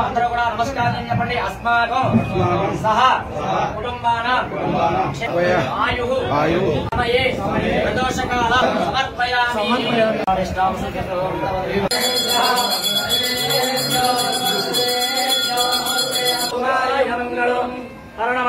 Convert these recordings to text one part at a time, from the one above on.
అందరూ కూడా నమస్కారం చెప్పండి అస్మాకం సహ కుటుంబానాం ఆయు సమయే ప్రదోషకాల సమర్పయామి. హరణమ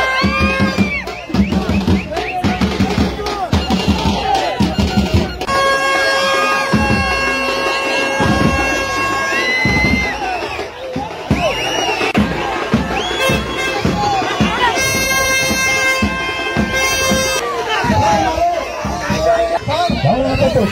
దేవాయనే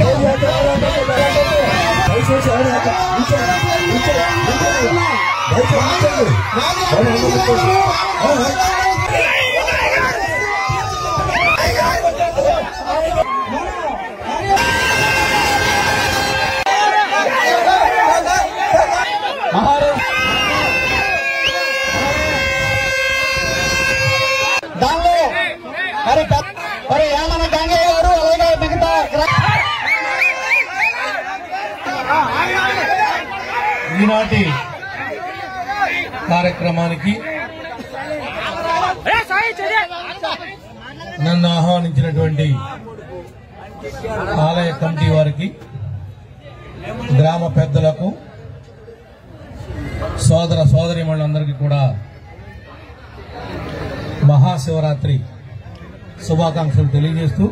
దానిలో మరి పెద్ద- మరి ఏమన్న గంగయ్య ఈనాటి కార్యక్రమానికి నన్ను ఆహ్వానించినటువంటి ఆలయ కమిటీ వారికి గ్రామ పెద్దలకు సోదర సోదరిమణులందరికీ కూడా మహాశివరాత్రి శుభాకాంక్షలు తెలియజేస్తూ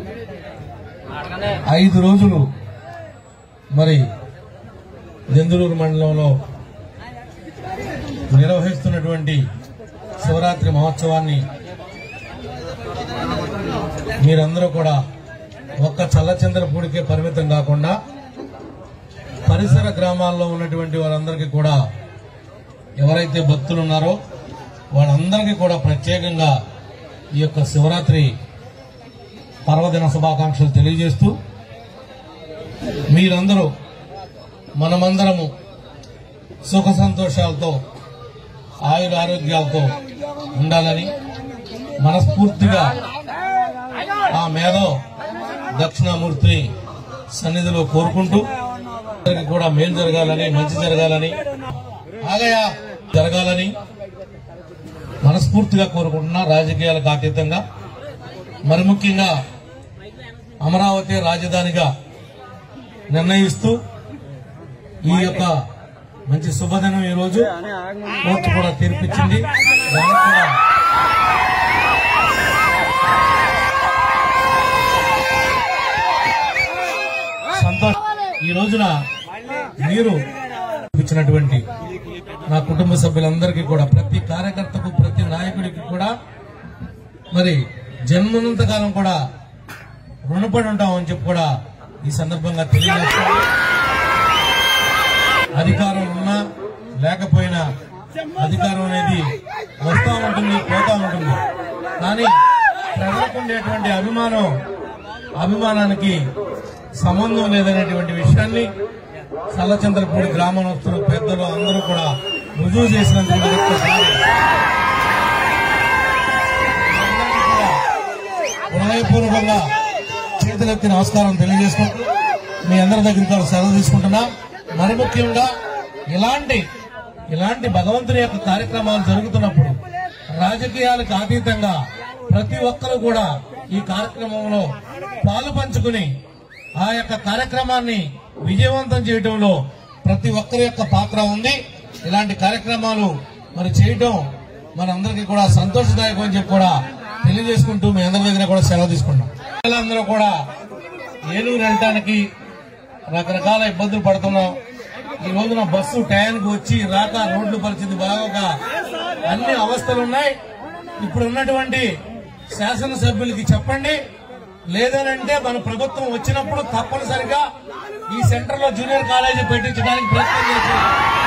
ఐదు రోజులు మరి దెందులూరు మండలంలో నిర్వహిస్తున్నటువంటి శివరాత్రి మహోత్సవాన్ని మీరందరూ కూడా ఒక్క చల్లచంద్రపూడికే పరిమితం కాకుండా పరిసర గ్రామాల్లో ఉన్నటువంటి వారందరికీ కూడా ఎవరైతే భక్తులు ఉన్నారో వాళ్ళందరికీ కూడా ప్రత్యేకంగా ఈ యొక్క శివరాత్రి పర్వదిన శుభాకాంక్షలు తెలియజేస్తూ మీరందరూ మనమందరము సుఖ సంతోషాలతో ఆయుర ఆరోగ్యాలతో ఉండాలని మనస్ఫూర్తిగా ఆ మేధో దక్షిణామూర్తిని సన్నిధిలో కోరుకుంటూ కూడా మేలు జరగాలని మంచి జరగాలని ఆలయ జరగాలని మనస్ఫూర్తిగా కోరుకుంటున్నా రాజకీయాలకు అతీతంగా. మరి ముఖ్యంగా అమరావతి రాజధానిగా నిర్ణయిస్తూ ఈ యొక్క మంచి శుభదినం ఈ రోజు కోర్టు కూడా తీర్పిచ్చింది. దానికి కూడా సంతోషం. ఈ రోజున మీరు ఇచ్చినటువంటి నా కుటుంబ సభ్యులందరికీ కూడా ప్రతి కార్యకర్తకు ప్రతి నాయకుడికి కూడా మరి జన్మనంతకాలం కూడా రుణపడి ఉంటామని చెప్పి కూడా ఈ సందర్భంగా తెలియజేస్తాను అధికారం ఉన్నా లేకపోయినా అధికారం అనేది వస్తూ ఉంటుంది పోతా ఉంటుంది. కానీ ప్రజలకు ఉండేటువంటి అభిమానం అభిమానానికి సంబంధం లేదనేటువంటి విషయాన్ని చల్లచంద్రపూడి గ్రామస్తులు పెద్దలు అందరూ కూడా రుజువు చేసినందుకు హృదయపూర్వకంగా చేతులెత్తి నమస్కారం తెలియజేసుకుంటూ మీ అందరి దగ్గర సెలవు తీసుకుంటున్నా. మరి ముఖ్యంగా ఇలాంటి ఇలాంటి భగవంతుని యొక్క కార్యక్రమాలు జరుగుతున్నప్పుడు రాజకీయాలకు అతీతంగా ప్రతి ఒక్కరు కూడా ఈ కార్యక్రమంలో పాలు పంచుకుని ఆ యొక్క కార్యక్రమాన్ని విజయవంతం చేయడంలో ప్రతి ఒక్కరి యొక్క పాత్ర ఉంది. ఇలాంటి కార్యక్రమాలు మరి చేయటం మనందరికీ కూడా సంతోషదాయకం అని చెప్పి కూడా తెలియజేసుకుంటూ మీ అందరి దగ్గర కూడా సెలవు తీసుకుంటాం పిల్లలందరూ కూడా ఏలూరు వెళ్ళటానికి రకరకాల ఇబ్బందులు పడుతున్నాం. ఈ రోజున బస్సు టయానికి వచ్చి రాక రోడ్లు పరిస్థితి బాగోక అన్ని అవస్థలు ఉన్నాయి ఇప్పుడు ఉన్నటువంటి శాసనసభ్యులకి చెప్పండి. లేదనంటే మన ప్రభుత్వం వచ్చినప్పుడు తప్పనిసరిగా ఈ సెంటర్లో జూనియర్ కాలేజీ పెట్టించడానికి ప్రయత్నం చేస్తుంది